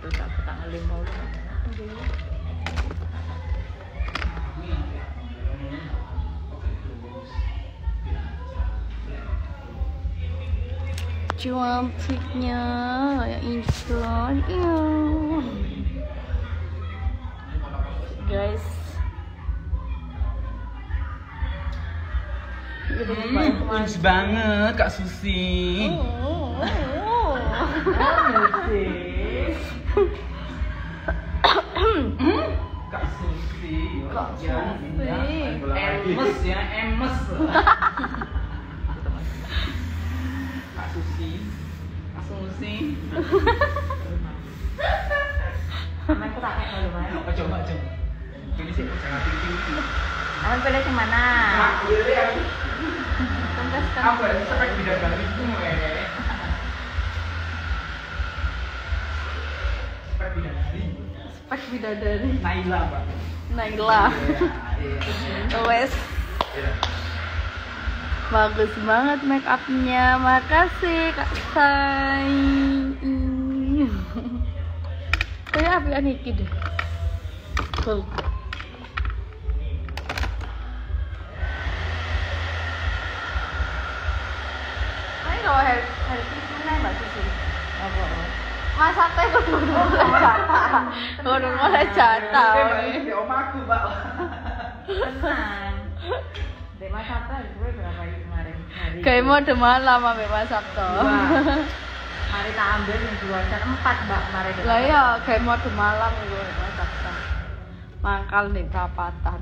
tuh tak tak limau lu. Cantiknya kayak insan iya. Guys. Hmm, banget Kak Susi. Oh, oh, oh. Yang? Mak, iya deh aku. Tunggas kan. Apa ya? Sampai bidadari itu eh. Sampai bidadari. Spek bidadari. Naila, Pak. Naila. Iya. Wes. Iya. Bagus banget make upnya. Makasih Kak Say. Kayak api iki deh. Cool. Ini kalau hair hair treatment nih mbak Susi. Apa? Masaknya kudu mulai jatah. Kudu mulai jatah. Ini omaku, Pak. Tenang. Dek Mas Sabta gue berapa hari kemarin? Kayak mau de malam sampai Mas Sabto. Mari tak ambil yang dua dan empat mbak kemarin. Lah ya kayak mau de malam iku Mas Sabto. Mangkal nih perapatan.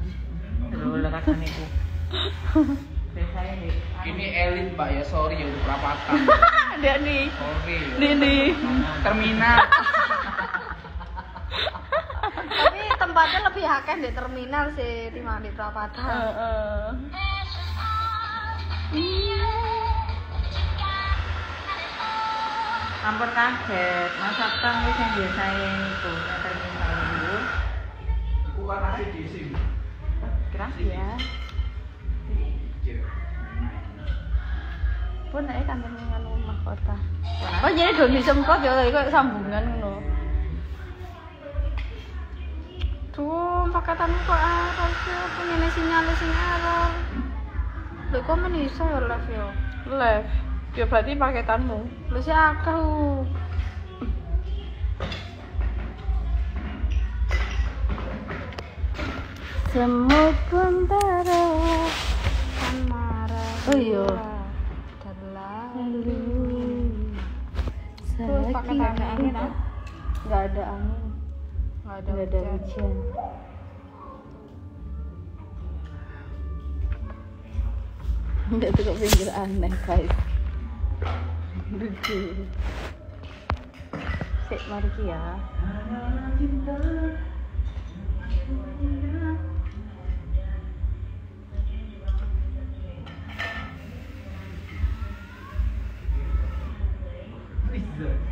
Dulu lepasan itu. Biasanya nih. Ini elit, Pak ya. Sorry ya untuk perapatan. Ada nih. Sorry. Nih nih. Terminal. Tapi tempatnya lebih akeh di terminal sih timbang di perapatan. Heeh. Ampun kaget. Mas Sabta wis yang biasanya itu yang terminal dulu. Iku kan masih di sini. Keras ya. Pun nek kantor nang rumah kota. Oh jadi do disemprot ya kayak sambungan ngono. Tuh, paketanmu kok error sih? Apa ngene sinyale sing error? Lho kok men iso ya live ya? Live. Ya berarti paketanmu. Lho sih akeh. Semut pun terus. Oh iya. Terlalu. Tuh, pakai Sakit. tanda angin ah. Nggak ada angin. Nggak ada Nggak ada hujan. hujan. Nggak tuh kok pinggir aneh guys. Lucu. Sik mari ya. is the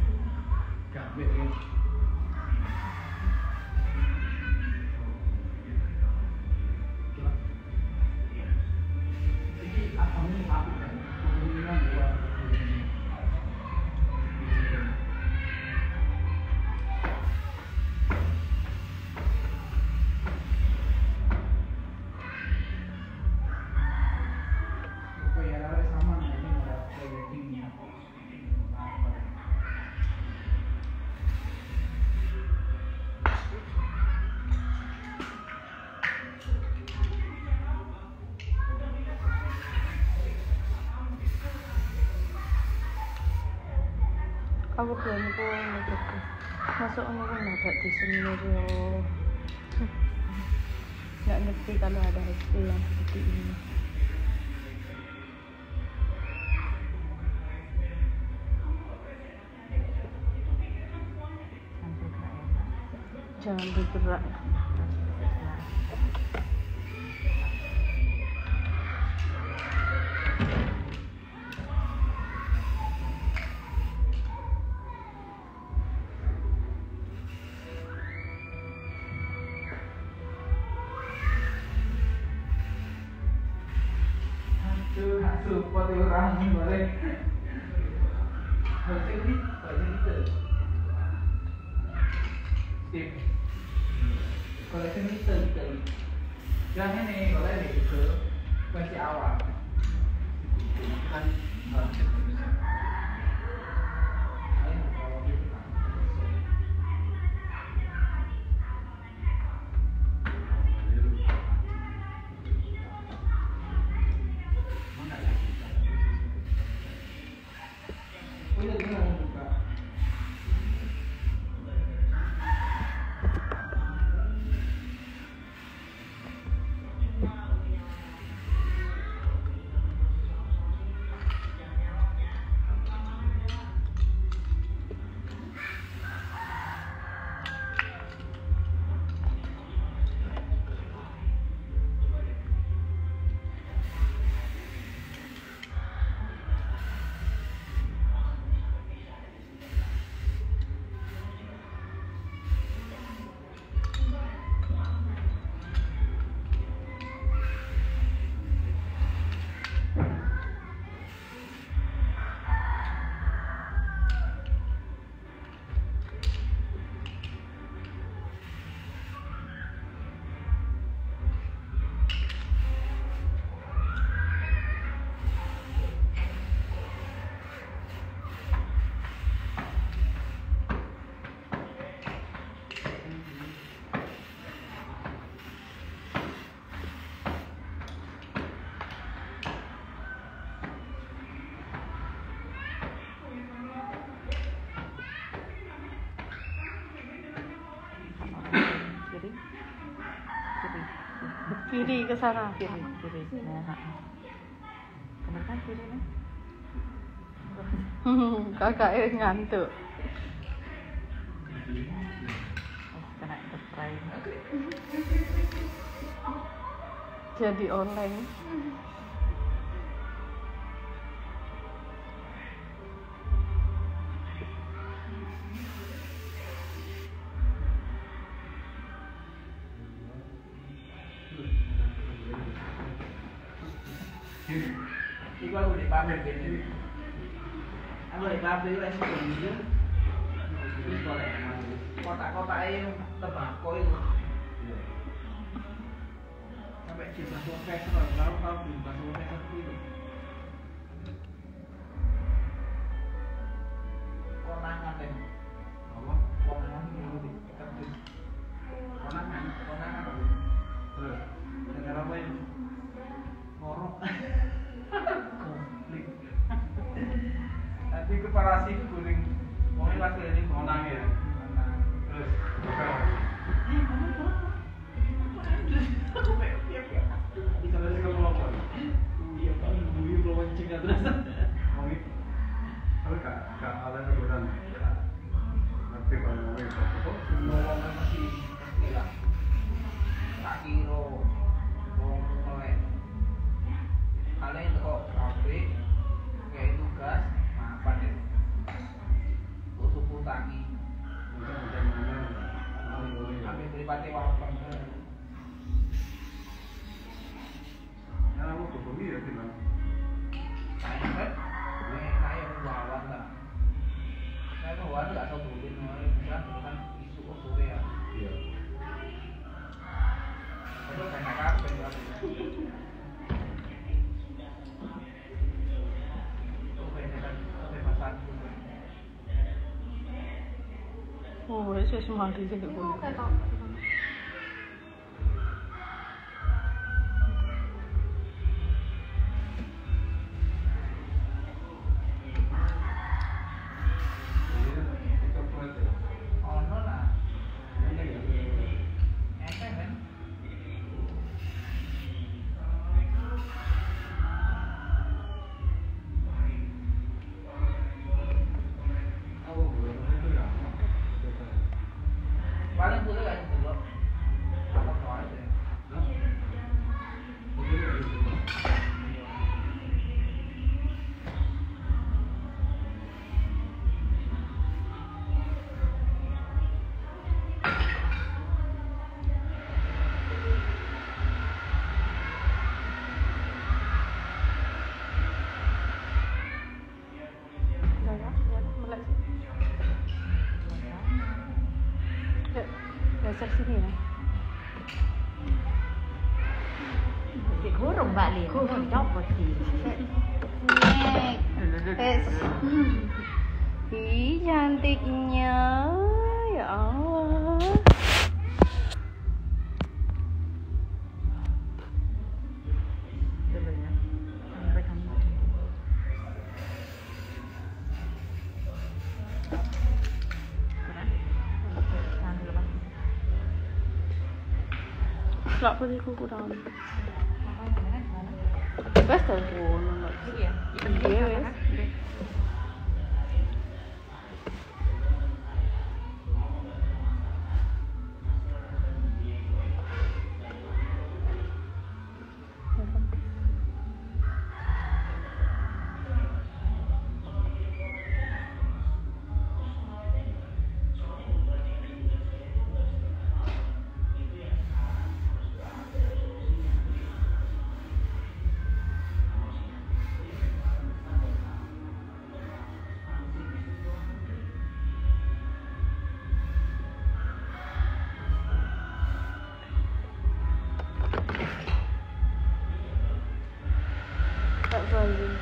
Aku belum pun gitu. Masuk ini kan ada di sini yo. Nggak ngerti kalau ada hasil yang seperti ini. Jangan bergerak. หกเซนติเปิดเซนติเตอร์สิบเปิดเซนติเตอร์เติมแล้วให้ในก็ได้เด็กเพิ่มก็จะเอาอะ Kiri ke sana. kiri kiri. Nah bener kan kiri nih Kakak ngantuk. kena spray Jadi oleng. Iku aku di pabrik gini. Aku di pabrik wes gitu. Wis boleh. Kotak-kotak itu tembakau itu. Sampai di bakso festival, lalu kau di bakso festival itu. Konangan deh. apa Konangan itu di kebun. Konangan, konangan. terus Negara parar assim Oh, wis wis mari Kurung copot sih. Nek. Eh. Ih, cantiknya. Ya Allah. Dulu ya. Sampai kamu. Kurang? Tahan dulu, Pak. Gak boleh kurang. Makanya kan gimana? Wes to ngono kok. Iki ya? Iya, wes. Iya. Kak Frozen.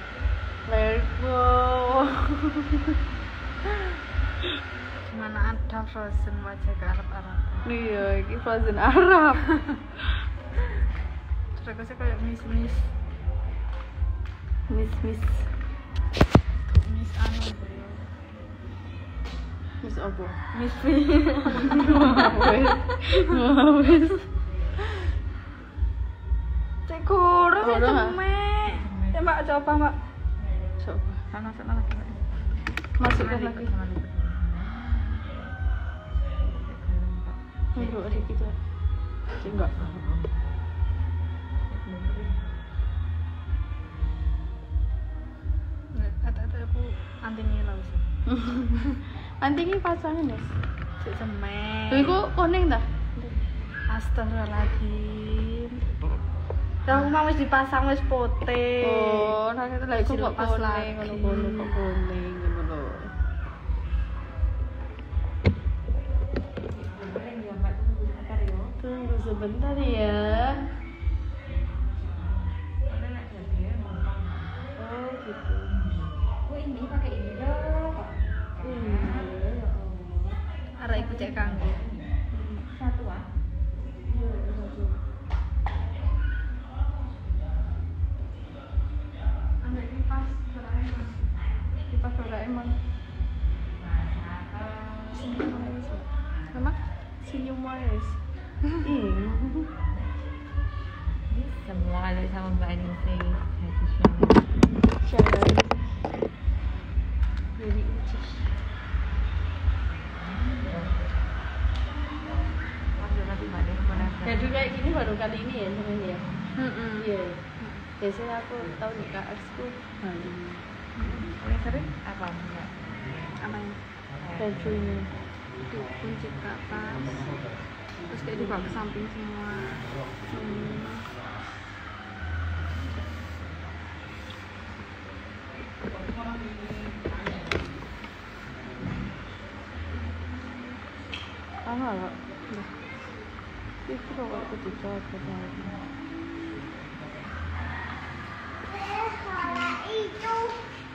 Let it go. Mana ada frozen wajah ke Arab-Arab. Iya, iki Frozen Arab. Terus kayak miss-miss. Miss Miss Miss anu. Miss apa? Miss V. Ngawes. Ngawes. Cek cemek. Ya mbak coba mbak. Coba. Sana, sana lagi, Mbak. Masukkan lagi. Enggak ada kita. Enggak. Kata-kata aku anti ngilau sih. Nanti ini pasangan ya. Cek iku kuning dah. Astagfirullahaladzim. Aku mau wis dipasang wis putih. Oh, nah kita lagi kok kuning, lagi. ngono-ngono kok kuning dia Mbak tunggu sebentar ya. Oh gitu. Oh ini pakai ini dong. Allah. Arek iku cek kanggo. Semua kalau sama Mbak. Waduh, nanti Mbak Deh mau nafas. Jadi kayak gini baru kali ini ya sebenarnya ya. Heeh. Iya. Biasanya aku tahu kali ini. Paling sering apa Mbak? Apa ya? Baju ini. Dikunci ke atas. Terus kayak dibawa ke samping semua. Hmm. Sama lah. Itu kalau aku lagi.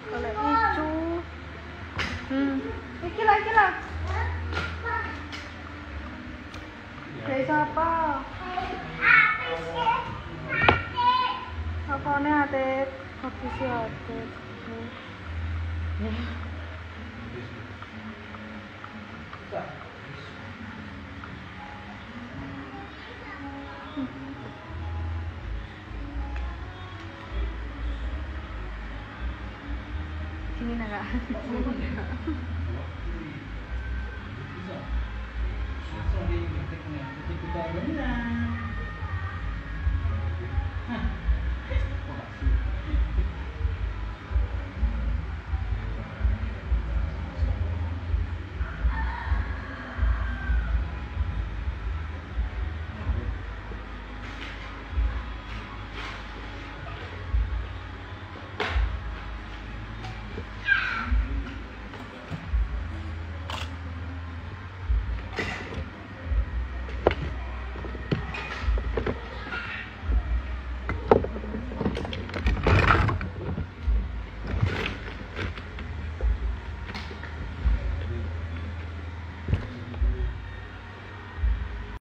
Kalau hijau. Hmm. Iki lah, iki lah. Jadi siapa? Atik Atik Apanya Atik? Kok bisa Atik? Gini nengah Gini nengah thì chị cười đúng ra